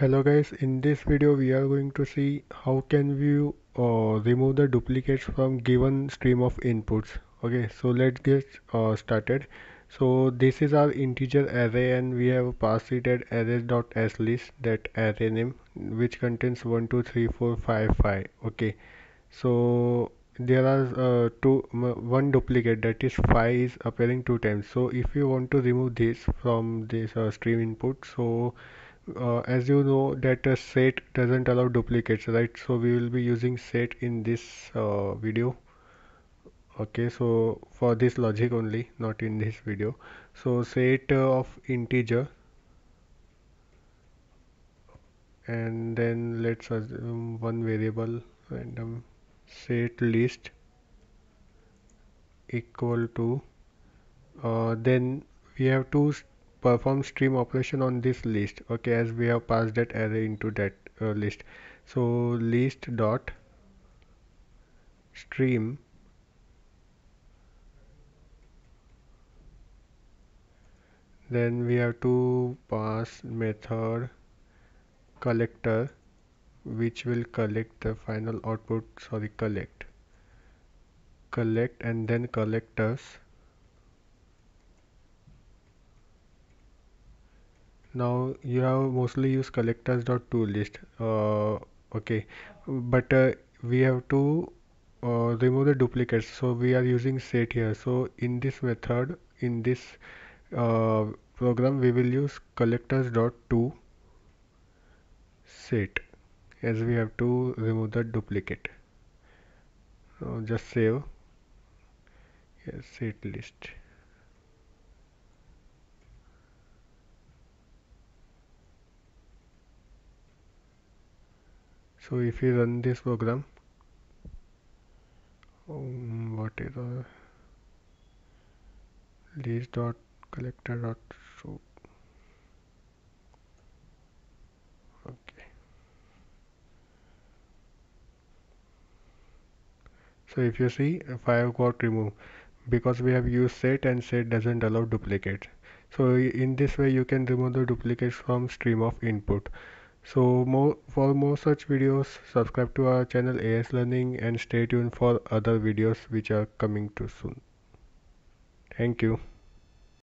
hello guys. In this video we are going to see how can we uh, remove the duplicates from given stream of inputs. Okay so let's get uh, started. So this is our integer array and we have passed it at arrays.asList that array name which contains 1 2 3 4 5 5 okay so there are uh, two one duplicate that is 5 is appearing two times. So if you want to remove this from this uh, stream input so uh, as you know that a set doesn't allow duplicates right? So we will be using set in this uh, video. Okay so for this logic only not in this video. So set uh, of integer. And then let's assume one variable random set list equal to uh, then we have to perform stream operation on this list okay as we have passed that array into that uh, list. So list dot stream then we have to pass method collector which will collect the final output sorry collect. Collect and then collectors now you have mostly used collectors dot to list uh, okay. But uh, we have to uh, remove the duplicates. So we are using set here. So in this method in this uh, program we will use collectors dot to set as we have to remove the duplicate. So just save. Yes set list so if you run this program um, what is the list dot collector dot show okay. So if you see five got removed because we have used set and set doesn't allow duplicate so in this way you can remove the duplicates from stream of input so more for more such videos subscribe to our channel AS Learning and stay tuned for other videos which are coming too soon. Thank you.